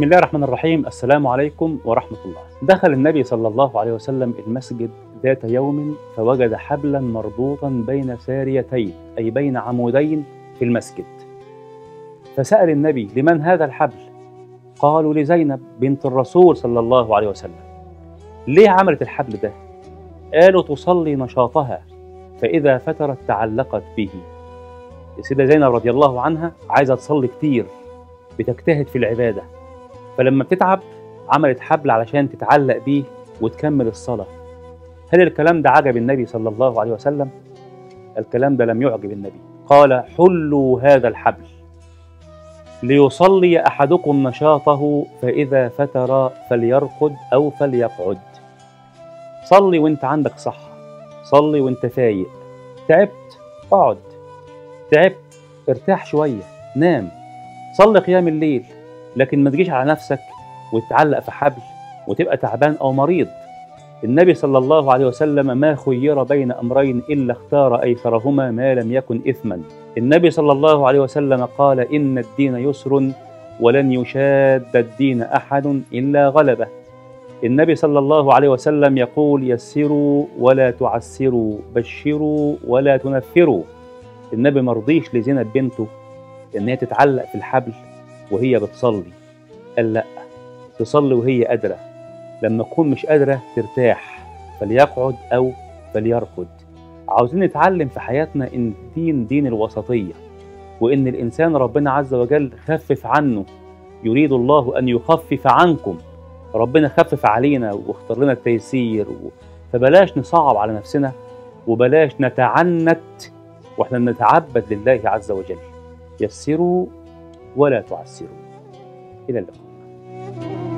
بسم الله الرحمن الرحيم. السلام عليكم ورحمة الله. دخل النبي صلى الله عليه وسلم المسجد ذات يوم فوجد حبلا مربوطا بين ساريتين أي بين عمودين في المسجد. فسأل النبي لمن هذا الحبل؟ قالوا لزينب بنت الرسول صلى الله عليه وسلم. ليه عملت الحبل ده؟ قالوا تصلي نشاطها فإذا فترت تعلقت به. السيدة زينب رضي الله عنها عايزة تصلي كتير بتجتهد في العبادة. فلما بتتعب عملت حبل علشان تتعلق بيه وتكمل الصلاة. هل الكلام ده عجب النبي صلى الله عليه وسلم؟ الكلام ده لم يعجب النبي. قال حلوا هذا الحبل. ليصلي أحدكم نشاطه فإذا فتر فليرقد أو فليقعد. صلي وإنت عندك صحة. صلي وإنت فايق. تعبت اقعد. تعبت ارتاح شوية نام. صلي قيام الليل. لكن ما تجيش على نفسك وتتعلق في حبل وتبقى تعبان أو مريض. النبي صلى الله عليه وسلم ما خير بين أمرين إلا اختار أيسرهما ما لم يكن إثما. النبي صلى الله عليه وسلم قال إن الدين يسر ولن يشاد الدين أحد إلا غلبه. النبي صلى الله عليه وسلم يقول يسروا ولا تعسروا بشروا ولا تنفروا. النبي مرضيش لزينب بنته إن هي تتعلق في الحبل وهي بتصلي. قال لا تصلي وهي قادره لما تكون مش قادره ترتاح فليقعد أو فليرقد عاوزين نتعلم في حياتنا إن الدين دين الوسطية وإن الإنسان ربنا عز وجل خفف عنه. يريد الله أن يخفف عنكم. ربنا خفف علينا واختار لنا التيسير فبلاش نصعب على نفسنا وبلاش نتعنت وإحنا نتعبد لله عز وجل. يسروا ولا تعسروا. إلى اللقاء.